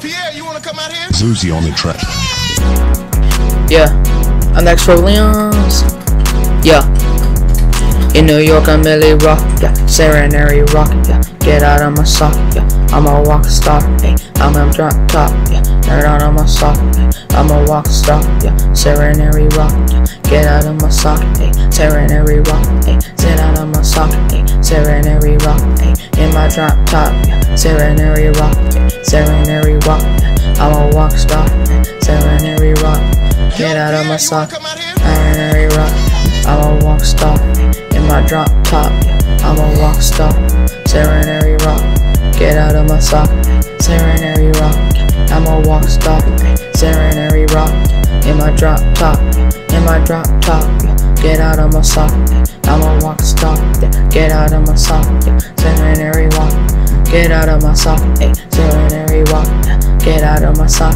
Pierre, you wanna come out here? Zuzi on the track. Yeah, I'm next for Leons. Yeah. In New York, I'm Millie Rock, yeah. Serenary Rock, yeah. Get out of my sock, yeah. I'm a rock star, hey. I'm a drop top, yeah. Nerd out of my sock, hey. I'm a rock star, yeah. Serenary Rock, yeah. Get out of my sock, hey. Serenary Rock, hey. Sit out of my sock, hey. Serenary Rock, hey. In my drop top, yeah. Serenary Rock, yeah. Serenary Rock. I'm a rock star. Serenary Rock, get out of my sock. Serenary Rock, I'm a rock star. In my drop top, I'm a rock star. Serenary Rock, get out of my sock. Serenary Rock, I'm a rock star. Serenary Rock, in my drop top, in my drop top, get out of my sock. I'm a rock star, get out of my sock. Serenary Rock, get out of my sock. Rock, get out of my sock.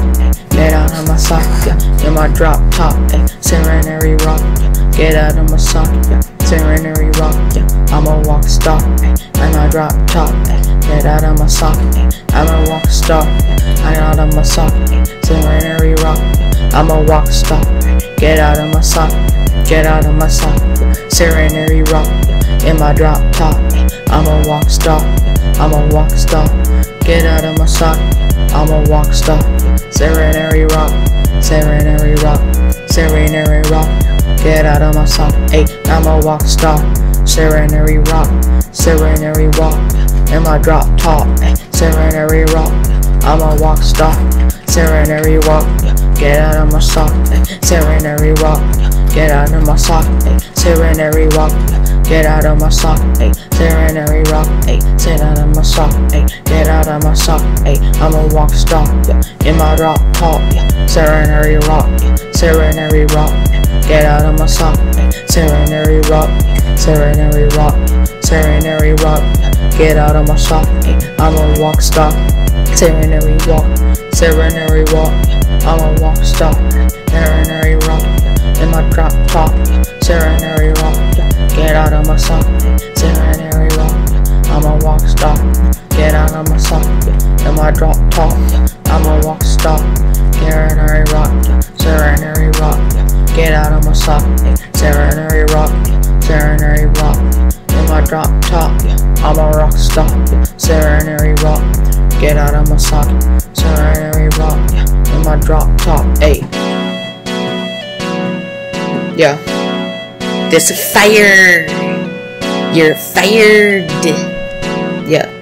Get out of my sock, yeah. In my drop top, eh. Serenary rock, yeah. Get out of my sock, yeah. Serenary rock, yeah. I'm a rock star, eh. In my drop top, eh. Get out of my sock, eh. I'm a rock star, yeah. I'm out of my sock, eh. Serenary rock, yeah. I'm a rock star, eh. Get out of my sock, get out of my sock, yeah. Serenary rock, yeah. In my drop top, eh. I'm a rock star, yeah. I'm a rock star. Get out of my sock, I'm a rock star. Serenary rock, serenary rock, serenary rock. Get out of my sock, hey, I'm a rock star. Serenary rock, serenary rock. In my drop top, hey, serenary rock. I'm a rock star. Serenary rock, get out of my sock, hey, serenary rock. Get out of my sock, hey, serenary rock. Get out of my sock, hey, serenary rock, hey, sit out of my sock, get out of my sock, hey, I'm a rock star, yeah, in my rock top, yeah, serenary rock, yeah, serenary rock, yeah, get out of my sock, hey, serenary rock, yeah, serenary rock, yeah, serenary rock, yeah, get out of my sock, hey, I'm a rock star, serenary rock, serenary rock, yeah, I'm a rock star, serenary rock, yeah, in my drop top, yeah, serenary rock, yeah, get out of my sock, serenary drop top, yeah. I'm a rock star, yeah. serenary rock, get out of my sock, serenary rock, yeah. in my drop top, hey. Yeah. This fire. You're fired. Yeah.